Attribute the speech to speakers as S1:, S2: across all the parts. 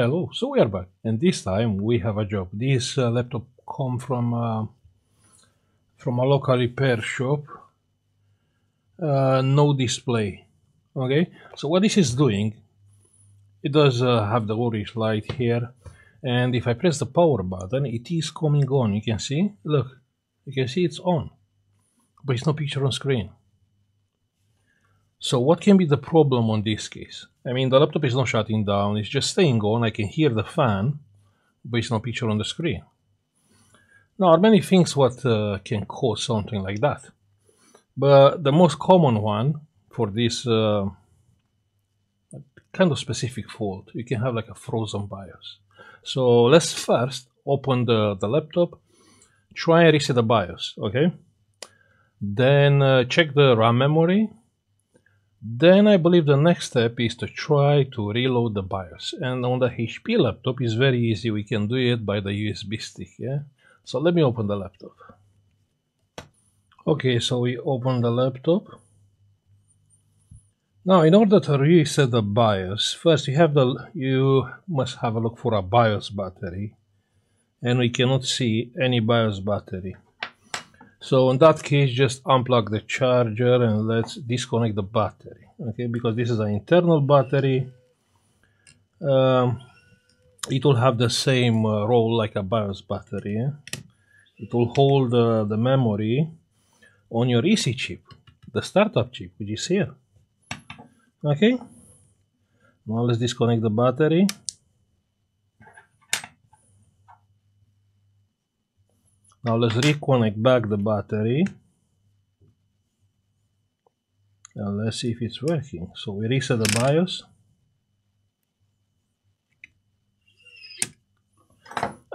S1: Hello, so we are back, and this time we have a job. This uh, laptop come from uh, from a local repair shop. Uh, no display. Okay, so what this is doing, it does uh, have the orange light here, and if I press the power button, it is coming on. You can see, look, you can see it's on, but it's no picture on screen. So what can be the problem on this case? I mean, the laptop is not shutting down, it's just staying on. I can hear the fan, but it's no picture on the screen. Now, there are many things what uh, can cause something like that. But the most common one for this uh, kind of specific fault, you can have like a frozen BIOS. So let's first open the, the laptop, try and reset the BIOS, okay? Then uh, check the RAM memory, then I believe the next step is to try to reload the BIOS. And on the HP laptop is very easy. We can do it by the USB stick. Yeah. So let me open the laptop. Okay, so we open the laptop. Now, in order to reset the BIOS, first you have the you must have a look for a BIOS battery, and we cannot see any BIOS battery. So in that case, just unplug the charger and let's disconnect the battery. Okay, because this is an internal battery. Um, it will have the same uh, role like a BIOS battery. Yeah? It will hold uh, the memory on your EC chip, the startup chip, which is here. Okay, now let's disconnect the battery. Now let's reconnect back the battery. And let's see if it's working. So we reset the BIOS.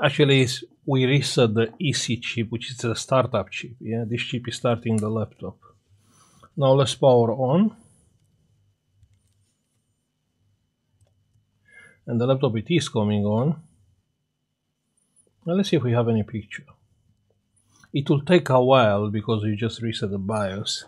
S1: Actually, we reset the EC chip, which is the startup chip. Yeah, this chip is starting the laptop. Now let's power on. And the laptop it is coming on. Now let's see if we have any picture. It will take a while because you just reset the BIOS.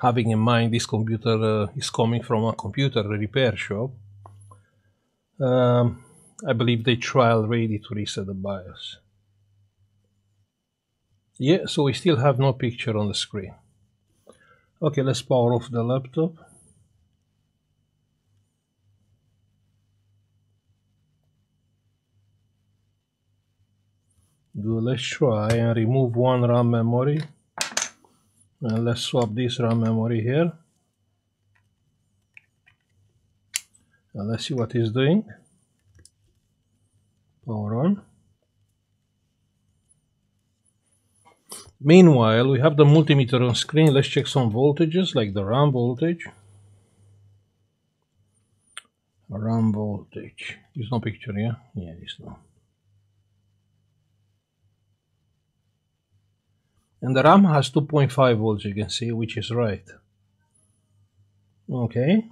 S1: Having in mind this computer uh, is coming from a computer repair shop, um, I believe they trial ready to reset the BIOS. Yeah, so we still have no picture on the screen. Okay, let's power off the laptop. Do let's try and remove one RAM memory. And let's swap this RAM memory here. And let's see what it's doing. Power on. Meanwhile we have the multimeter on screen. Let's check some voltages like the RAM voltage. RAM voltage. There's no picture yeah? Yeah there's no And the RAM has 2.5 volts, you can see, which is right. Okay.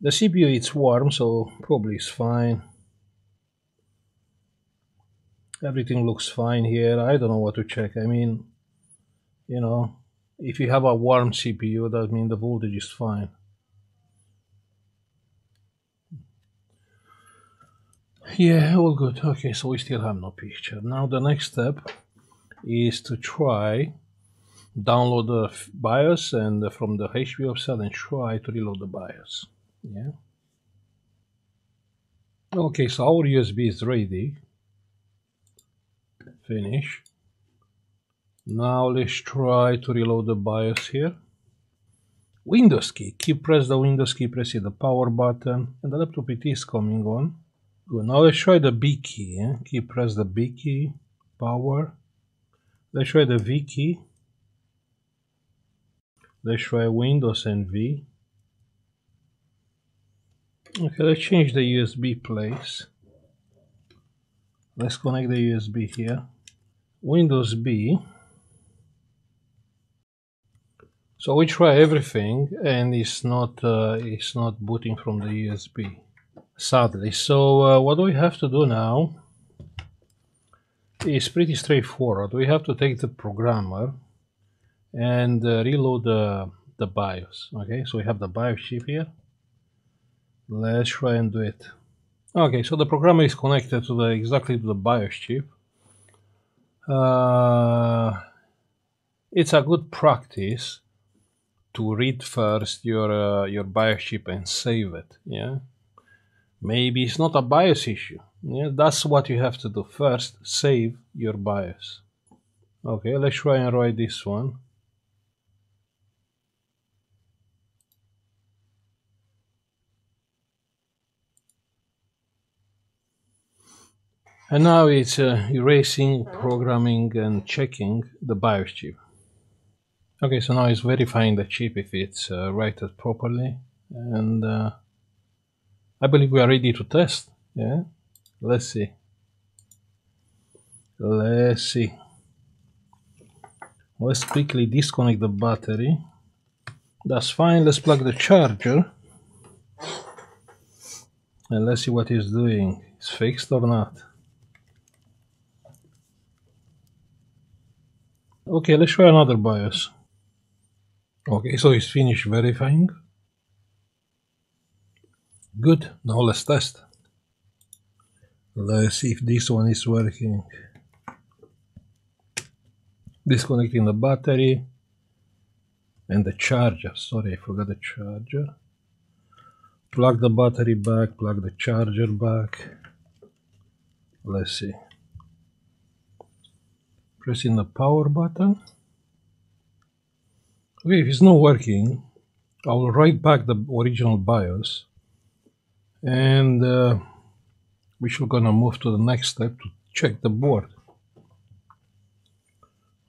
S1: The CPU it's warm, so probably it's fine. Everything looks fine here. I don't know what to check. I mean, you know, if you have a warm CPU, that means the voltage is fine. Yeah, all good. Okay, so we still have no picture. Now the next step is to try download the BIOS and from the HP website and try to reload the BIOS. Yeah. Okay, so our USB is ready. Finish. Now let's try to reload the BIOS here. Windows key. Keep press the Windows key, press the power button, and the laptop it is coming on. Good. Now let's try the B key. Eh? Keep press the B key, power, Let's try the V key. Let's try Windows and V. Okay, let's change the USB place. Let's connect the USB here. Windows B. So we try everything and it's not uh, it's not booting from the USB sadly. So uh, what do we have to do now? Is pretty straightforward. We have to take the programmer and uh, reload the, the BIOS. Okay, so we have the BIOS chip here. Let's try and do it. Okay, so the programmer is connected to the exactly to the BIOS chip. Uh, it's a good practice to read first your uh, your BIOS chip and save it. Yeah, maybe it's not a BIOS issue. Yeah, that's what you have to do first. Save your BIOS. Okay, let's try and write this one. And now it's uh, erasing, programming, and checking the BIOS chip. Okay, so now it's verifying the chip if it's uh, rated properly. And uh, I believe we are ready to test. Yeah, let's see. Let's see. Let's quickly disconnect the battery. That's fine. Let's plug the charger. And let's see what it's doing. It's fixed or not. Okay, let's try another BIOS. Okay, so it's finished verifying. Good, now let's test. Let's see if this one is working. Disconnecting the battery and the charger. Sorry, I forgot the charger. Plug the battery back, plug the charger back. Let's see pressing the power button. Okay, if it's not working, I'll write back the original BIOS and uh, we should gonna move to the next step to check the board.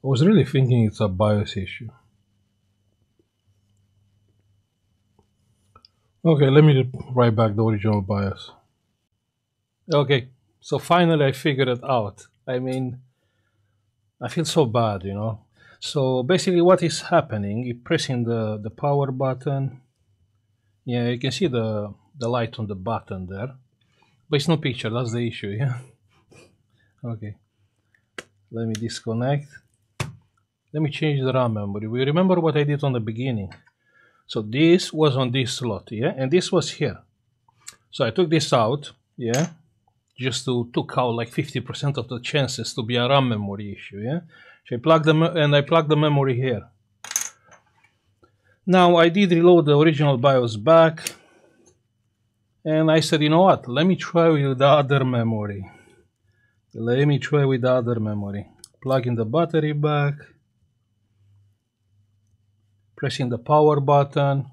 S1: I was really thinking it's a BIOS issue. Okay, let me write back the original BIOS. Okay, so finally I figured it out. I mean, I feel so bad, you know. So basically what is happening, you pressing the, the power button. Yeah, you can see the, the light on the button there. But it's no picture, that's the issue, yeah. okay. Let me disconnect. Let me change the RAM memory. We remember what I did on the beginning. So this was on this slot, yeah, and this was here. So I took this out, yeah, just to took out like 50% of the chances to be a RAM memory issue, yeah? So I plugged the and I plugged the memory here. Now I did reload the original BIOS back and I said, you know what, let me try with the other memory. Let me try with the other memory. Plugging the battery back, pressing the power button.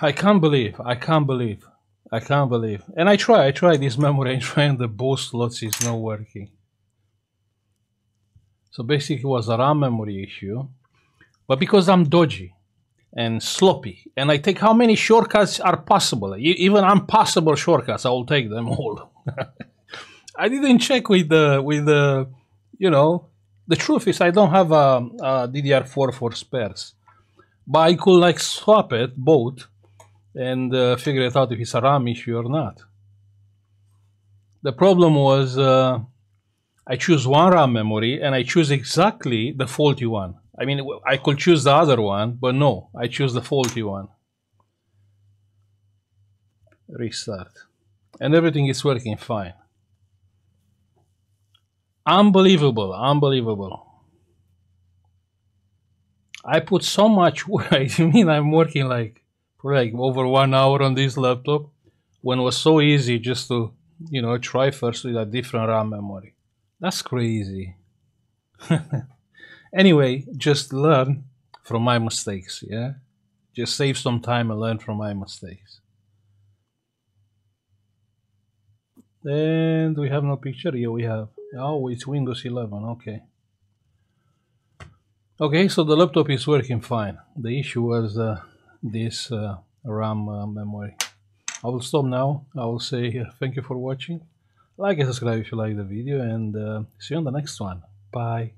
S1: I can't believe, I can't believe I can't believe. And I try, I try this memory, and the both slots is not working. So basically it was a RAM memory issue. But because I'm dodgy and sloppy, and I take how many shortcuts are possible, even impossible shortcuts, I will take them all. I didn't check with the, with the, you know, the truth is I don't have a, a DDR4 for spares. But I could like swap it both and uh, figure it out if it's a RAM issue or not. The problem was uh, I choose one RAM memory and I choose exactly the faulty one. I mean, I could choose the other one, but no, I choose the faulty one. Restart. And everything is working fine. Unbelievable, unbelievable. I put so much work. I mean, I'm working like for like over one hour on this laptop when it was so easy just to, you know, try first with a different RAM memory. That's crazy. anyway, just learn from my mistakes, yeah? Just save some time and learn from my mistakes. And we have no picture here, we have. Oh, it's Windows 11, okay. Okay, so the laptop is working fine. The issue was uh, this uh, RAM uh, memory. I will stop now. I will say uh, thank you for watching. Like and subscribe if you like the video and uh, see you on the next one. Bye.